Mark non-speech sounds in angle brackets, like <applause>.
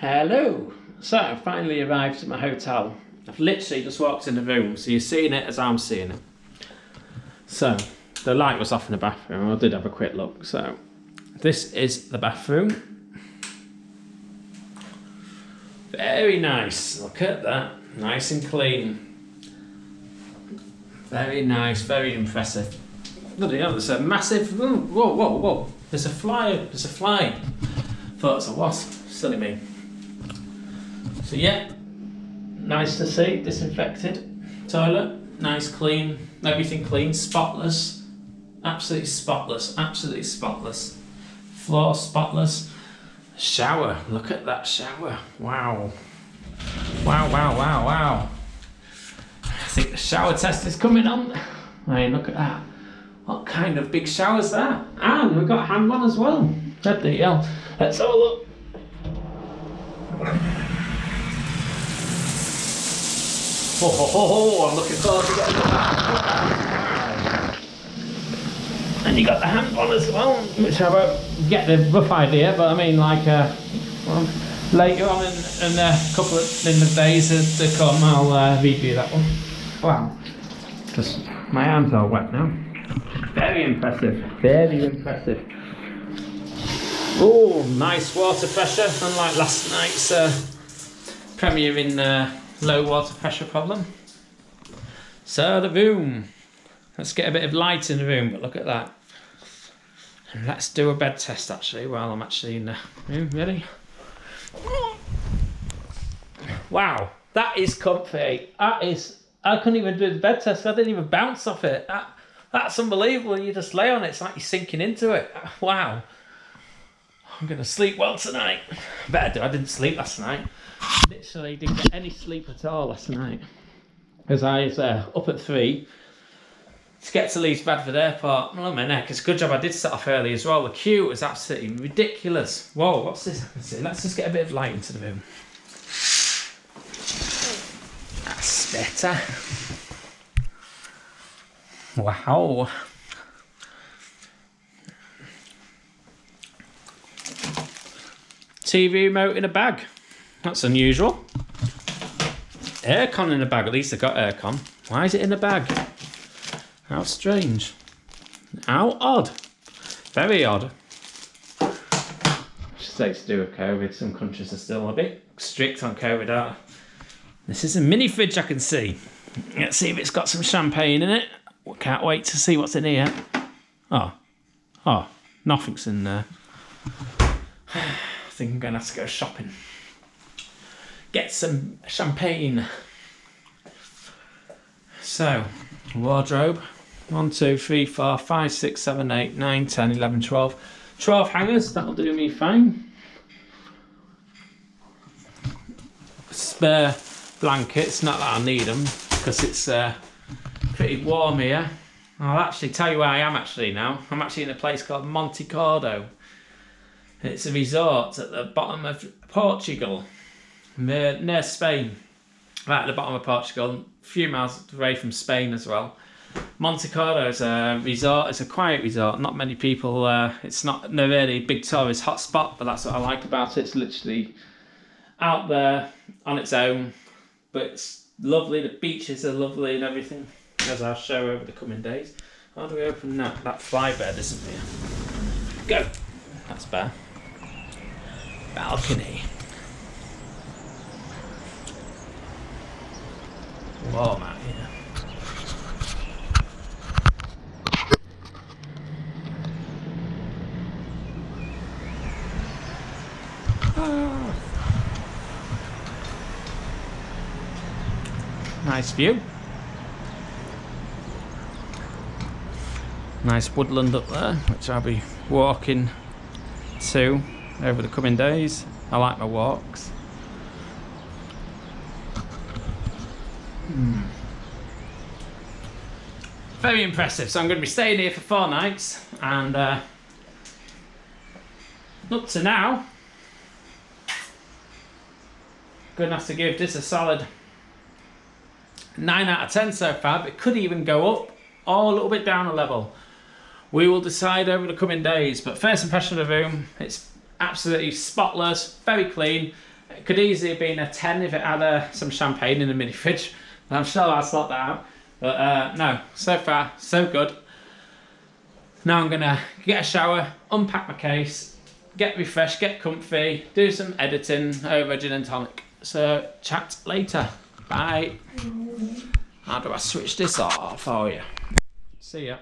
Hello. So I finally arrived at my hotel. I've literally just walked in the room, so you're seeing it as I'm seeing it. So the light was off in the bathroom. I did have a quick look. So this is the bathroom. Very nice. Look at that. Nice and clean. Very nice. Very impressive. Bloody hell, there's a massive. Whoa, whoa, whoa. There's a fly. There's a fly. Thought it was a wasp. Silly me. So yeah, nice to see, disinfected toilet, nice clean, everything clean, spotless, absolutely spotless, absolutely spotless. Floor spotless. Shower, look at that shower. Wow. Wow, wow, wow, wow. I think the shower test is coming on. I mean, look at that. What kind of big shower's that? And we've got a hand one as well. Bloody hell. Let's have a look. Ho ho ho ho! I'm looking forward to getting that. And you got the hand on as well, which I won't get the rough idea, but I mean like uh, well, later on in, in a couple of in the days to come, I'll uh, review that one. Wow, just my hands are wet now. Very impressive. Very impressive. Oh, nice water pressure, unlike last night's uh, Premier Inn. Uh, low water pressure problem. So the room. Let's get a bit of light in the room, but look at that. And let's do a bed test actually while I'm actually in the room. Ready? Wow, that is comfy. That is, I couldn't even do the bed test. I didn't even bounce off it. That, that's unbelievable. You just lay on it. It's like you're sinking into it. Wow. I'm to sleep well tonight. Better do. I didn't sleep last night. Literally didn't get any sleep at all last night. Because I was uh, up at three to get to Leeds Bradford Airport. Oh my neck. It's a good job I did set off early as well. The queue was absolutely ridiculous. Whoa, what's this? Let's just get a bit of light into the room. That's better. Wow. TV remote in a bag. That's unusual. Aircon in a bag. At least I got aircon. Why is it in a bag? How strange. How odd. Very odd. Should say to do with COVID. Some countries are still a bit strict on COVID. Are this is a mini fridge I can see. Let's see if it's got some champagne in it. Can't wait to see what's in here. Oh. Oh. Nothing's in there. <sighs> <sighs> <sighs> Think I'm going to have to go shopping get some champagne. So, wardrobe. 1, 2, 3, 4, 5, 6, 7, 8, 9, 10, 11, 12. 12 hangers, that'll do me fine. Spare blankets, not that I need them, because it's uh, pretty warm here. I'll actually tell you where I am actually now. I'm actually in a place called Monte Gordo. It's a resort at the bottom of Portugal near, near Spain, right at the bottom of Portugal, a few miles away from Spain as well. Monte Gordo is a resort. It's a quiet resort. Not many people. Uh, it's not no really big tourist hotspot, but that's what I like about it. It's literally out there on its own, but it's lovely. The beaches are lovely and everything, as I'll show over the coming days. How do we open that? That fly bear disappear. Go. That's bear. Balcony. warm out here. Nice view. Nice woodland up there, which I'll be walking to over the coming days. I like my walks. Hmm. Very impressive. So I'm going to be staying here for four nights, and uh, up to now, going to have to give this a solid nine out of ten so far. It could even go up or a little bit down a level. We will decide over the coming days. But first impression of the room, it's absolutely spotless, very clean, It could easily have been a 10 if it had uh, some champagne in the mini fridge. <laughs> I'm sure I'll sort that out. But uh, no, so far, so good. Now I'm gonna get a shower, unpack my case, get refreshed, get comfy, do some editing over gin and tonic. So chat later. Bye. How do I switch this off for you? See ya.